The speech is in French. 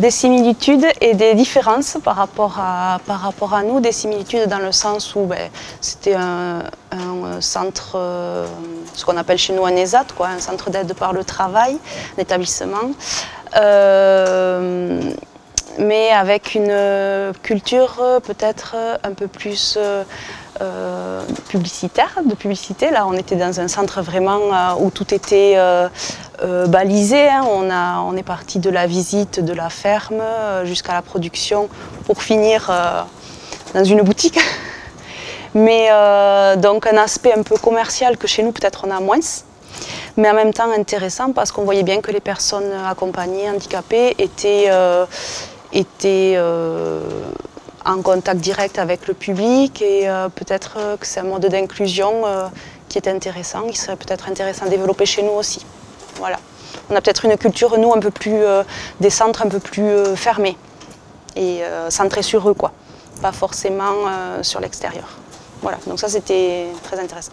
Des similitudes et des différences par rapport à, par rapport à nous. Des similitudes dans le sens où ben, c'était un, centre, euh, ce qu'on appelle chez nous un ESAT, quoi, un centre d'aide par le travail, un établissement. Euh, mais avec une culture peut-être un peu plus euh, publicitaire, de publicité. Là, on était dans un centre vraiment euh, où tout était euh, balisé. Hein. On, est parti de la visite de la ferme jusqu'à la production pour finir dans une boutique. Mais donc un aspect un peu commercial que chez nous peut-être on a moins mais en même temps intéressant parce qu'on voyait bien que les personnes accompagnées, handicapées étaient, étaient en contact direct avec le public et euh, peut-être euh, que c'est un mode d'inclusion euh, qui est intéressant, qui serait peut-être intéressant à développer chez nous aussi. Voilà. On a peut-être une culture, nous, un peu plus, des centres un peu plus fermés et centrés sur eux, quoi. Pas forcément sur l'extérieur. Voilà, donc ça c'était très intéressant.